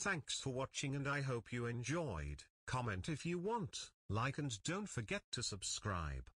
Thanks for watching and I hope you enjoyed. Comment if you want, like and don't forget to subscribe.